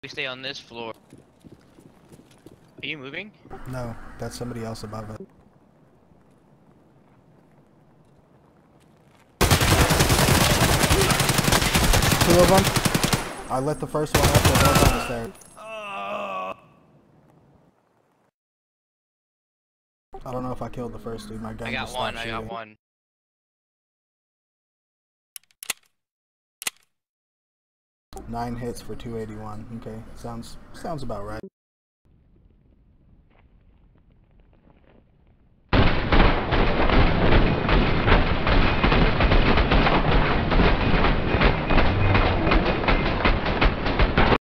We stay on this floor. Are you moving? No, that's somebody else above us. Two of them. I let the first one up. They're both on the stairs. I don't know if I killed the first dude. My gun I got one. I got one. Nine hits for 281. Okay, sounds sounds about right.